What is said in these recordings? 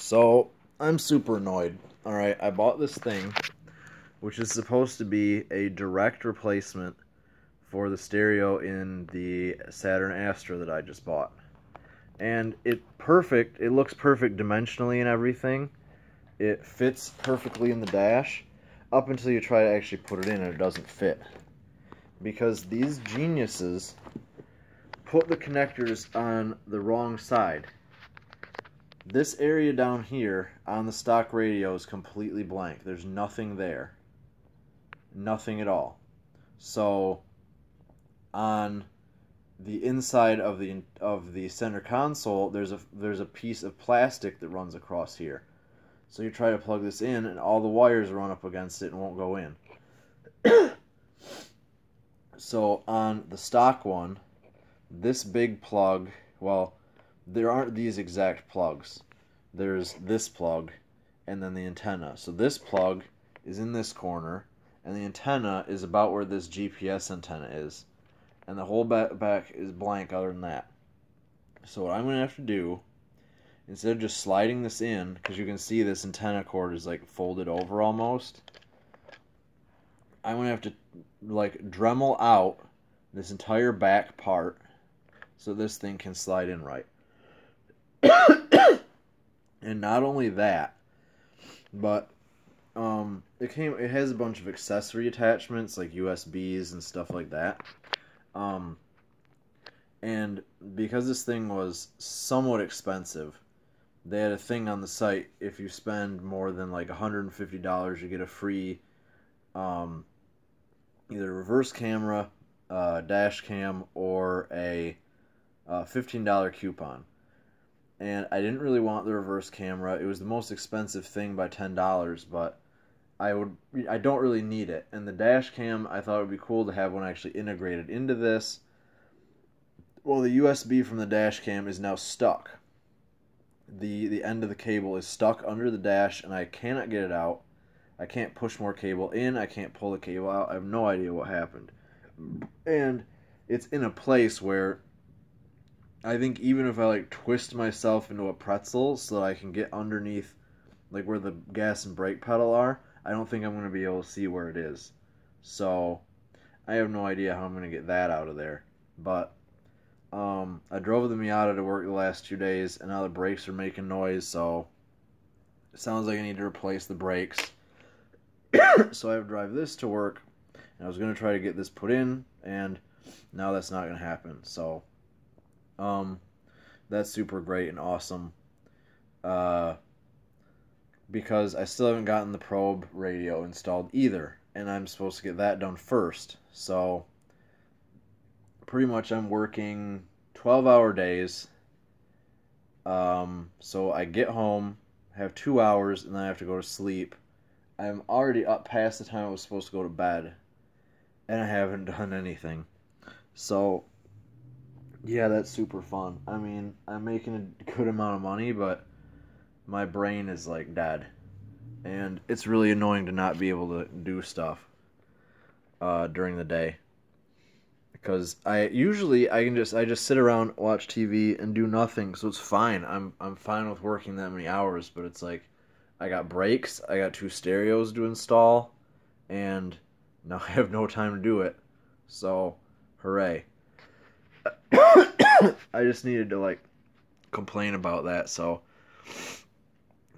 So I'm super annoyed. All right, I bought this thing, which is supposed to be a direct replacement for the stereo in the Saturn Astra that I just bought. And it perfect. It looks perfect dimensionally and everything. It fits perfectly in the dash up until you try to actually put it in and it doesn't fit. Because these geniuses put the connectors on the wrong side this area down here on the stock radio is completely blank. There's nothing there. Nothing at all. So on the inside of the of the center console, there's a there's a piece of plastic that runs across here. So you try to plug this in, and all the wires run up against it and won't go in. so on the stock one, this big plug, well, there aren't these exact plugs. There's this plug and then the antenna. So this plug is in this corner and the antenna is about where this GPS antenna is. And the whole back, back is blank other than that. So what I'm going to have to do, instead of just sliding this in, because you can see this antenna cord is like folded over almost, I'm going to have to like Dremel out this entire back part so this thing can slide in right. and not only that, but um, it came. It has a bunch of accessory attachments like USBs and stuff like that. Um, and because this thing was somewhat expensive, they had a thing on the site. If you spend more than like $150, you get a free um, either reverse camera, uh, dash cam, or a uh, $15 coupon and I didn't really want the reverse camera. It was the most expensive thing by ten dollars, but I would I don't really need it. And the dash cam I thought it would be cool to have one actually integrated into this. Well, the USB from the dash cam is now stuck. The the end of the cable is stuck under the dash and I cannot get it out. I can't push more cable in, I can't pull the cable out. I have no idea what happened. And it's in a place where I think even if I like twist myself into a pretzel so that I can get underneath like where the gas and brake pedal are, I don't think I'm going to be able to see where it is. So I have no idea how I'm going to get that out of there. But um, I drove the Miata to work the last two days, and now the brakes are making noise, so it sounds like I need to replace the brakes. so I have to drive this to work, and I was going to try to get this put in, and now that's not going to happen. So um, that's super great and awesome. Uh, because I still haven't gotten the probe radio installed either, and I'm supposed to get that done first. So, pretty much I'm working 12 hour days. Um, so I get home, have two hours, and then I have to go to sleep. I'm already up past the time I was supposed to go to bed, and I haven't done anything. So, yeah, that's super fun. I mean, I'm making a good amount of money, but my brain is like dead. And it's really annoying to not be able to do stuff uh, during the day. Because I usually I can just I just sit around watch TV and do nothing, so it's fine. I'm I'm fine with working that many hours, but it's like I got brakes, I got two stereos to install, and now I have no time to do it. So, hooray. I just needed to like complain about that, so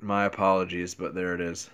my apologies, but there it is.